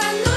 esta.